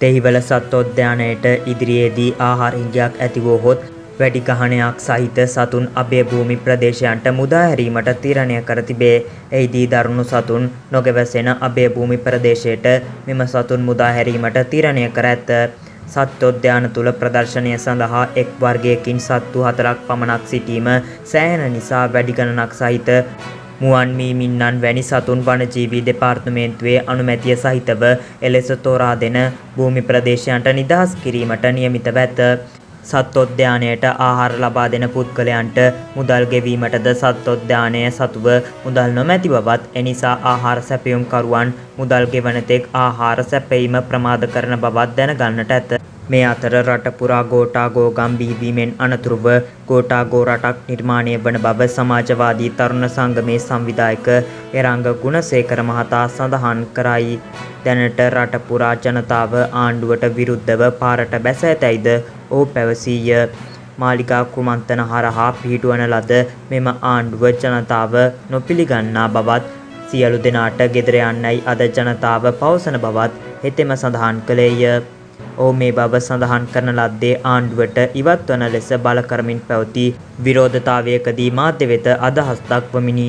දෙහිවල සත්වෝද්‍යානයට ඉදිරියේදී ආහාර හිඟයක් ඇතිවුවහොත් වැඩි ගහනයක් සහිත සතුන් අභයභූමි ප්‍රදේශයන්ට මුදා හැරීමට තීරණය කර තිබේ. එහිදී දරුණු සතුන් නොගැවසෙන අභයභූමි ප්‍රදේශයට මෙම සතුන් මුදා හැරීමට තීරණය කර ඇත. සත්වෝද්‍යාන තුළ ප්‍රදර්ශනය සඳහා එක් වර්ගයකින් සත්තු හතරක් පමණක් සිටීම සෑහෙන නිසා වැඩි ගණනක් සහිත මුවන් මීමින්නන් වැනි සතුන් වනජීවී දෙපාර්තමේන්තුවේ අනුමැතිය සහිතව එලෙස තෝරා දෙන භූමි ප්‍රදේශයන්ට නිදහස් කිරීමට නියමිතව ඇත. සත්වෝද්‍යානයට ආහාර ලබා දෙන පුද්ගලයන්ට මුදල් ගෙවීමටද සත්වෝද්‍යානය සතුව මුදල් නොමැති බවත් එනිසා ආහාර සැපයුම්කරුවන් මුදල් ගෙවන තෙක් ආහාර සැපයීම ප්‍රමාද කරන බවත් දැනගන්නට ඇත. මේ අතර රට පුරා ගෝඨා ගෝගම් බිහිවීමෙන් අනතුරුව ගෝඨා ගෝ රටක් නිර්මාණය වන බව සමාජවාදී තරුණ සංගමේ සංවිධායක එරංග ගුණසේකර මහතා සඳහන් කරයි. දැනට රට පුරා ජනතාව ආණ්ඩුවට විරුද්ධව පාරට බැස ඇතැයිද ඔහු පැවසීය. මාලිගා කුමන්ත්‍රණ හරහා පිහිටුවන ලද මෙම ආණ්ඩුව ජනතාව නොපිළිගන්නා බවත් සියලු දෙනාට ගෙදර යන්නයි අද ජනතාව පවසන බවත් හෙතෙම සඳහන් කළේය. ඔහු මේ බව සඳහන් කරන ලද්දේ ආණ්ඩුවට ඉවත් වන ලෙස බල කරමින් පැවති විරෝධතාවයකදී මාධ්‍ය වෙත අදහස් දක්වමිනි.